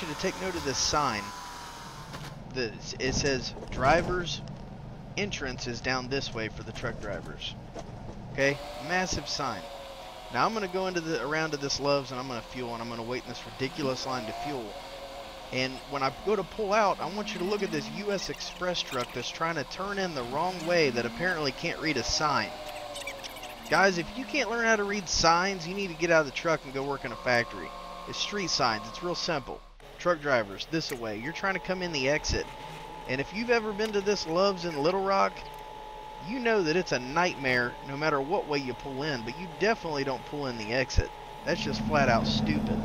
you to take note of this sign. The, it says drivers entrance is down this way for the truck drivers. Okay, massive sign. Now I'm gonna go into the around to this Love's and I'm gonna fuel and I'm gonna wait in this ridiculous line to fuel. And when I go to pull out, I want you to look at this U.S. Express truck that's trying to turn in the wrong way that apparently can't read a sign. Guys, if you can't learn how to read signs, you need to get out of the truck and go work in a factory. It's street signs. It's real simple. Truck drivers, this way. You're trying to come in the exit. And if you've ever been to this Love's in Little Rock, you know that it's a nightmare no matter what way you pull in, but you definitely don't pull in the exit. That's just flat out stupid.